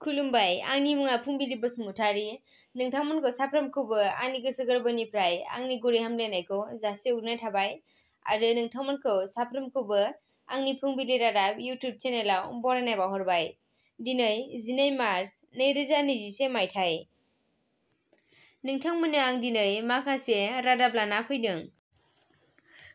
खुलुमबाय आंनि मुङा फुंबिलि बसुमतारी नोंथांमोनखौ साफ्रोमखौबो आंनि गोसो गोरबोनिफ्राय आंनि गुरै हामलायनायखौ जासिहरनाय थाबाय आरो नोंथांमोनखौ साफ्रोमखौबो आंनि फुंबिलि रादाब इउटुब चेनेलाव बरायनाय बावहरबाय दिनै जिनै मार्च नैरोजा नैजिसे मायथाइ नोंथांमोननो आं दिनै माखासे रादाब लाना फैदों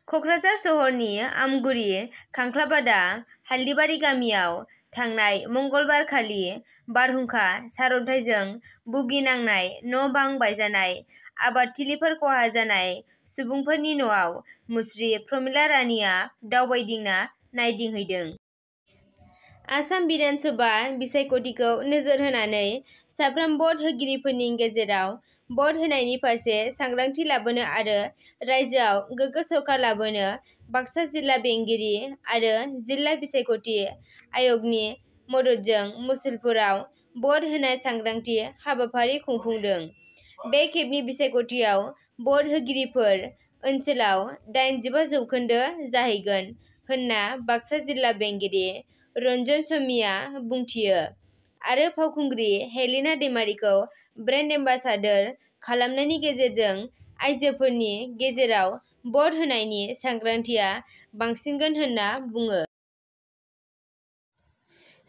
क'क्राझार सहरनि आमगुरि खांख्लाबादा हाल्दिबारि गामियाव थांनाय मंगलबारखालि बारहुंखा सारअन्थाइजों भुगिनांनाय न' बां बायजानाय आबादथिलिफोर खहा जानाय सुबुंफोरनि न'आव मुस्रि प्रमिला रानिया दावबायदिंना नायदिंहैदों। आसाम बिधान सभा बिसायख'थिखौ नोजोर होनानै साफ्रोम भट होगिरिफोरनि गेजेराव भट होनायनि फारसे सांग्रांथि लाबोनो आरो रायजोआव गोग्गो सरकार लाबोनो बाक्सा जिल्ला बेंगिरि, आरो जिल्ला बिसायख'थि आय'गनि मददजों मुसलपुराव भट होनाय सांग्रांथि हाबाफारि खुंफुंदों। बे खेबनि बिसायख'थियाव भट होगिरिफोर ओनसोलाव दाइनजिबा जौखोन्दो जाहैगोन होनना बाक्सा जिल्ला बेंगिरि रन्जन समिया बुंथियो। आरो फावखुंग्रि हेलेना दैमारिखौ ब्रेन्ड एम्बासाडर खालामनायनि गेजेरजों आइजोफोरनि गेजेराव भट होनायनि सांग्रांथिया बांसिनगोन होनना बुङो।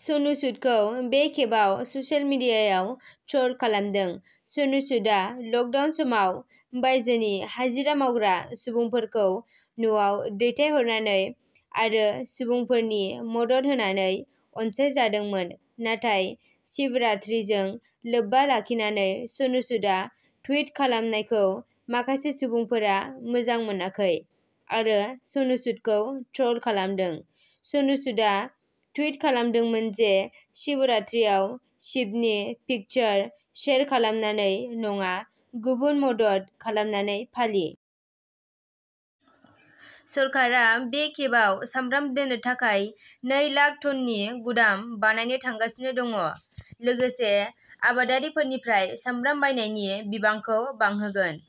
सनु सुदखौ बे खेबाव ससियेल मिडियायाव ट्रल खालामदों। सनु सुदआ लकडाउन समाव बायजोनि हाजिरा मावग्रा सुबुंफोरखौ न'आव दैथायहरनानै आरो सुबुंफोरनि मदद होनानै अनसायजादोंमोन। नाथाय शिवरात्रिजों लोब्बा लाखिनानै सनु सुदआ टुइट खालामनायखौ माखासे सुबुंफोरा मोजां मोनाखै आरो सनु सुदखौ ट्रल खालामदों सनु सुदआ टुइट खालामदोंमोन जे शिवरात्रियाव शिबनि पिक्चार शेयार खालामनानै नङा गुबुन मदद खालामनानै फालि सरकारा बे खेबाव सामब्राम दोननो थाखाय नै लाख टननि गुदाम बानायनो थांगासिनो दङ लोगोसे आबादारिफोरनिफ्राय सामब्राम बायनायनि बिबांखौ बांहोगोन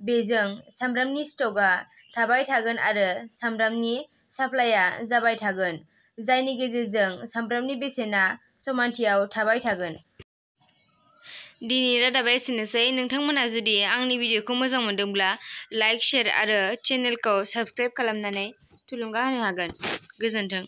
बेजों सामब्रामनि स्टकआ थाबाय थागोन आरो सामब्रामनि साप्लायआ जाबाय थागोन, जायनि गेजेरजों सामब्रामनि बेसेना समानथियाव थाबाय थागोन। दिनै रादाबा एसेनोसै नोंथांमोनहा जुदि आंनि भिडिअखौ मोजां मोनदोंब्ला लाइक शेयार आरो चेनेलखौ साबस्क्राइब खालामनानै थुलुंगा होनो हागोन। गोजोन्थों।